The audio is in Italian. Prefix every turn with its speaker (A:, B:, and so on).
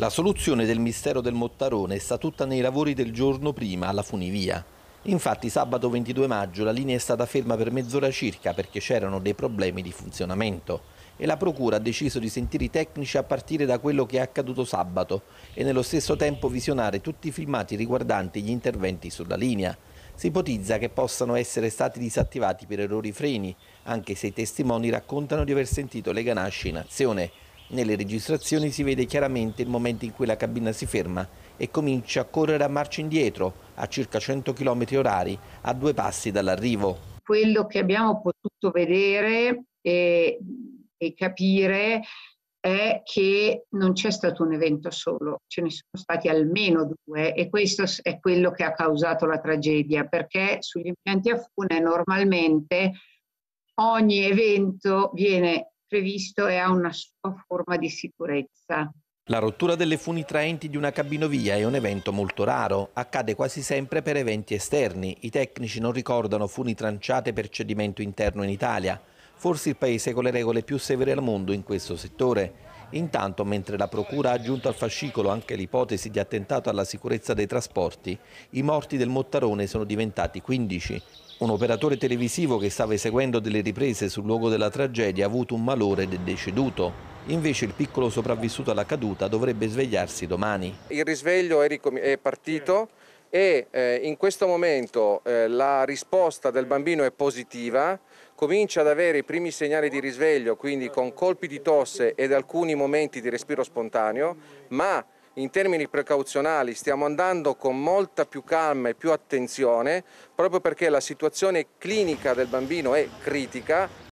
A: La soluzione del mistero del Mottarone sta tutta nei lavori del giorno prima alla funivia. Infatti sabato 22 maggio la linea è stata ferma per mezz'ora circa perché c'erano dei problemi di funzionamento e la Procura ha deciso di sentire i tecnici a partire da quello che è accaduto sabato e nello stesso tempo visionare tutti i filmati riguardanti gli interventi sulla linea. Si ipotizza che possano essere stati disattivati per errori freni, anche se i testimoni raccontano di aver sentito le ganasce in azione. Nelle registrazioni si vede chiaramente il momento in cui la cabina si ferma e comincia a correre a marcia indietro a circa 100 km orari a due passi dall'arrivo.
B: Quello che abbiamo potuto vedere e, e capire è che non c'è stato un evento solo, ce ne sono stati almeno due e questo è quello che ha causato la tragedia perché sugli impianti a fune normalmente ogni evento viene previsto e ha una sua forma di sicurezza.
A: La rottura delle funi traenti di una cabinovia è un evento molto raro, accade quasi sempre per eventi esterni. I tecnici non ricordano funi tranciate per cedimento interno in Italia, forse il paese con le regole più severe al mondo in questo settore. Intanto, mentre la Procura ha aggiunto al fascicolo anche l'ipotesi di attentato alla sicurezza dei trasporti, i morti del Mottarone sono diventati 15. Un operatore televisivo che stava eseguendo delle riprese sul luogo della tragedia ha avuto un malore ed è deceduto. Invece il piccolo sopravvissuto alla caduta dovrebbe svegliarsi domani.
C: Il risveglio è partito e eh, in questo momento eh, la risposta del bambino è positiva, comincia ad avere i primi segnali di risveglio, quindi con colpi di tosse ed alcuni momenti di respiro spontaneo, ma in termini precauzionali stiamo andando con molta più calma e più attenzione proprio perché la situazione clinica del bambino è critica